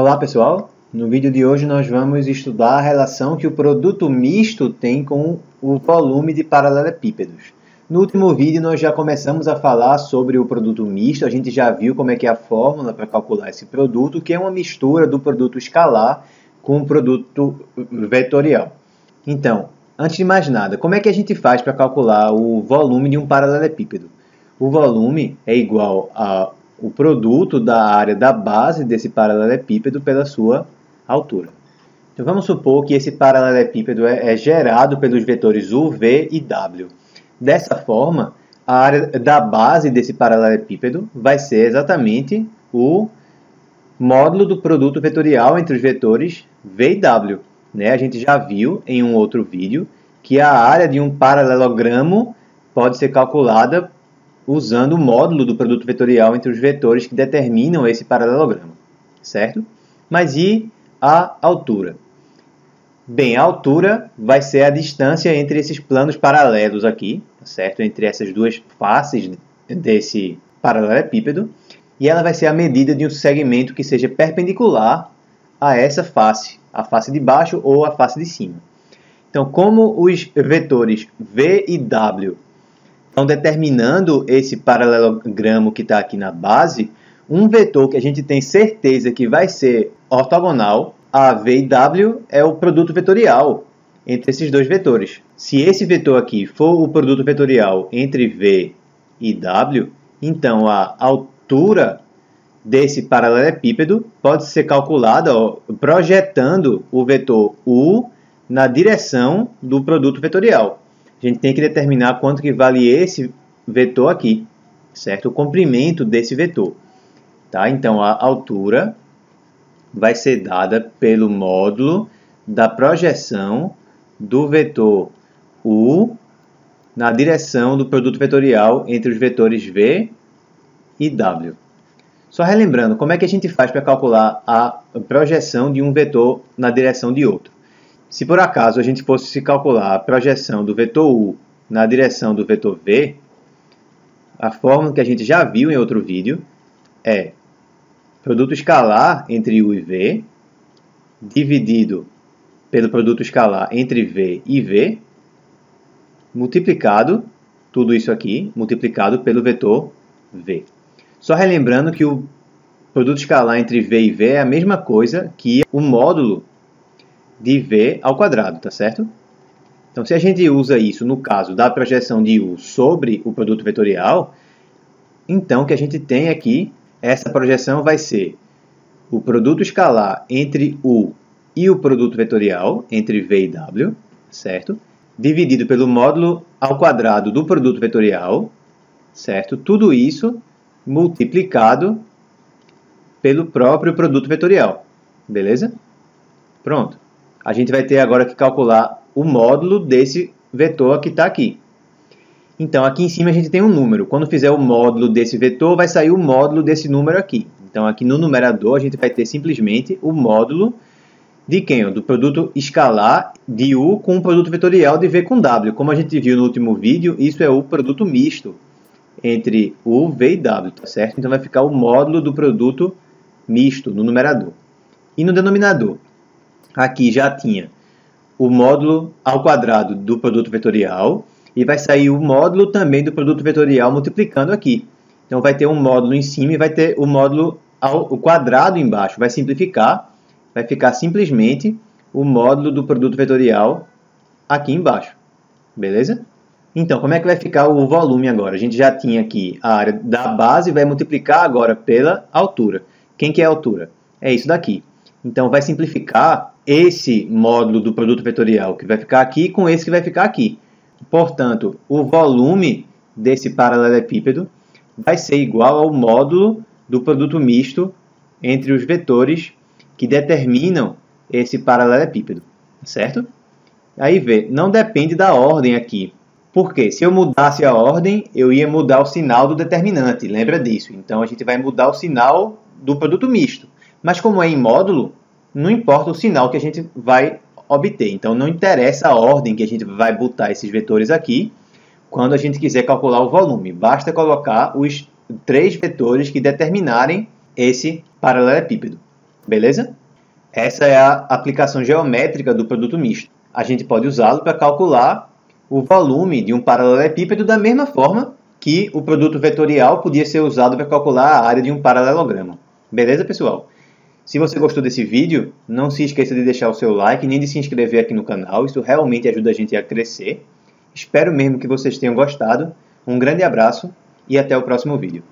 Olá pessoal, no vídeo de hoje nós vamos estudar a relação que o produto misto tem com o volume de paralelepípedos. No último vídeo nós já começamos a falar sobre o produto misto, a gente já viu como é que é a fórmula para calcular esse produto, que é uma mistura do produto escalar com o produto vetorial. Então, antes de mais nada, como é que a gente faz para calcular o volume de um paralelepípedo? O volume é igual ao produto da área da base desse paralelepípedo pela sua altura. Então vamos supor que esse paralelepípedo é, é gerado pelos vetores u, v e w. Dessa forma, a área da base desse paralelepípedo vai ser exatamente o módulo do produto vetorial entre os vetores v e w. Né? A gente já viu em um outro vídeo que a área de um paralelogramo pode ser calculada usando o módulo do produto vetorial entre os vetores que determinam esse paralelogramo, certo? Mas e a altura? Bem, a altura vai ser a distância entre esses planos paralelos aqui, certo? Entre essas duas faces desse paralelepípedo, e ela vai ser a medida de um segmento que seja perpendicular a essa face, a face de baixo ou a face de cima. Então, como os vetores v e w estão determinando esse paralelogramo que está aqui na base, um vetor que a gente tem certeza que vai ser ortogonal a V e W é o produto vetorial entre esses dois vetores. Se esse vetor aqui for o produto vetorial entre V e W, então a altura desse paralelepípedo pode ser calculada ó, projetando o vetor U na direção do produto vetorial. A gente tem que determinar quanto que vale esse vetor aqui, certo? O comprimento desse vetor. Tá? Então, a altura vai ser dada pelo módulo da projeção do vetor U na direção do produto vetorial entre os vetores V e W. Só relembrando, como é que a gente faz para calcular a projeção de um vetor na direção de outro? Se por acaso a gente fosse se calcular a projeção do vetor U na direção do vetor V, a fórmula que a gente já viu em outro vídeo é produto escalar entre U e V, dividido pelo produto escalar entre V e V, multiplicado, tudo isso aqui, multiplicado pelo vetor V. Só relembrando que o produto escalar entre V e V é a mesma coisa que o módulo de V ao quadrado, tá certo? Então, se a gente usa isso no caso da projeção de U sobre o produto vetorial, então o que a gente tem aqui essa projeção vai ser o produto escalar entre U e o produto vetorial, entre V e W, certo? Dividido pelo módulo ao quadrado do produto vetorial, certo? Tudo isso multiplicado pelo próprio produto vetorial, beleza? Pronto. A gente vai ter agora que calcular o módulo desse vetor que está aqui, então, aqui em cima a gente tem um número. Quando fizer o módulo desse vetor, vai sair o módulo desse número aqui. Então, aqui no numerador, a gente vai ter simplesmente o módulo de quem? Do produto escalar de U com o produto vetorial de V com W. Como a gente viu no último vídeo, isso é o produto misto entre U, V e W, tá certo? Então, vai ficar o módulo do produto misto no numerador. E no denominador, aqui já tinha o módulo ao quadrado do produto vetorial e vai sair o módulo também do produto vetorial multiplicando aqui. Então vai ter um módulo em cima e vai ter o módulo ao quadrado embaixo. Vai simplificar, vai ficar simplesmente o módulo do produto vetorial aqui embaixo. Beleza? Então, como é que vai ficar o volume agora? A gente já tinha aqui a área da base, vai multiplicar agora pela altura. Quem que é a altura? É isso daqui. Então, vai simplificar esse módulo do produto vetorial que vai ficar aqui com esse que vai ficar aqui. Portanto, o volume desse paralelepípedo vai ser igual ao módulo do produto misto entre os vetores que determinam esse paralelepípedo, certo? Aí vê, não depende da ordem aqui. Porque se eu mudasse a ordem, eu ia mudar o sinal do determinante, lembra disso? Então a gente vai mudar o sinal do produto misto. Mas como é em módulo, não importa o sinal que a gente vai obter. Então não interessa a ordem que a gente vai botar esses vetores aqui quando a gente quiser calcular o volume. Basta colocar os três vetores que determinarem esse paralelepípedo. Beleza? Essa é a aplicação geométrica do produto misto. A gente pode usá-lo para calcular o volume de um paralelepípedo da mesma forma que o produto vetorial podia ser usado para calcular a área de um paralelograma. Beleza, pessoal? Se você gostou desse vídeo, não se esqueça de deixar o seu like nem de se inscrever aqui no canal, isso realmente ajuda a gente a crescer. Espero mesmo que vocês tenham gostado. Um grande abraço e até o próximo vídeo.